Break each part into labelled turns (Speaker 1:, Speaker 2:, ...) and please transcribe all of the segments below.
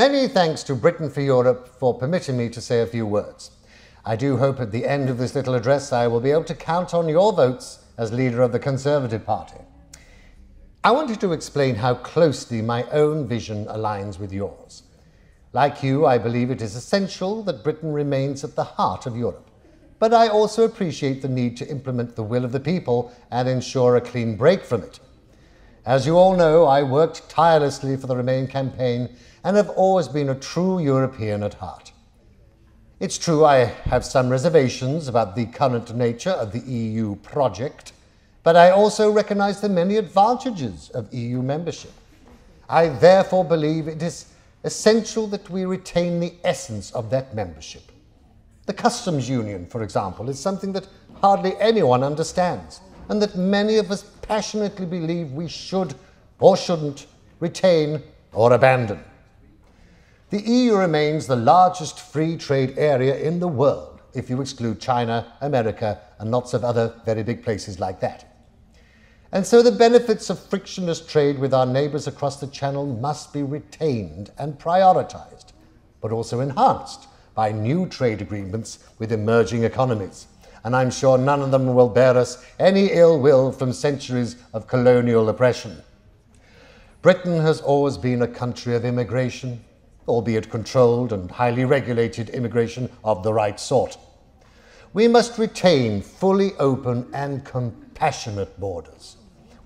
Speaker 1: Many thanks to Britain for Europe for permitting me to say a few words. I do hope at the end of this little address I will be able to count on your votes as leader of the Conservative Party. I wanted to explain how closely my own vision aligns with yours. Like you, I believe it is essential that Britain remains at the heart of Europe. But I also appreciate the need to implement the will of the people and ensure a clean break from it. As you all know, I worked tirelessly for the Remain campaign and have always been a true European at heart. It's true I have some reservations about the current nature of the EU project, but I also recognize the many advantages of EU membership. I therefore believe it is essential that we retain the essence of that membership. The customs union, for example, is something that hardly anyone understands, and that many of us passionately believe we should or shouldn't retain or abandon. The EU remains the largest free trade area in the world, if you exclude China, America, and lots of other very big places like that. And so the benefits of frictionless trade with our neighbours across the Channel must be retained and prioritised, but also enhanced by new trade agreements with emerging economies. And I'm sure none of them will bear us any ill will from centuries of colonial oppression. Britain has always been a country of immigration, albeit controlled and highly regulated immigration of the right sort. We must retain fully open and compassionate borders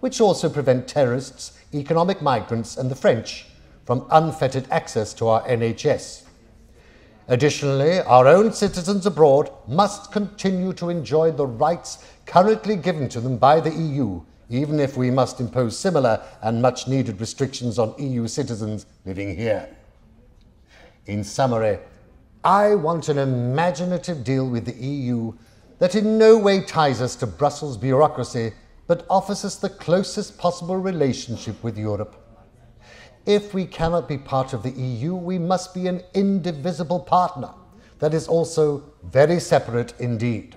Speaker 1: which also prevent terrorists, economic migrants, and the French from unfettered access to our NHS. Additionally, our own citizens abroad must continue to enjoy the rights currently given to them by the EU, even if we must impose similar and much needed restrictions on EU citizens living here. In summary, I want an imaginative deal with the EU that in no way ties us to Brussels bureaucracy but offers us the closest possible relationship with Europe. If we cannot be part of the EU, we must be an indivisible partner that is also very separate indeed.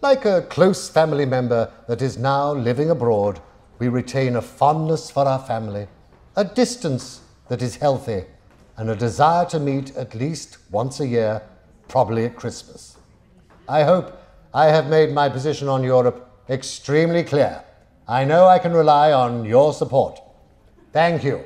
Speaker 1: Like a close family member that is now living abroad, we retain a fondness for our family, a distance that is healthy, and a desire to meet at least once a year, probably at Christmas. I hope I have made my position on Europe extremely clear. I know I can rely on your support. Thank you.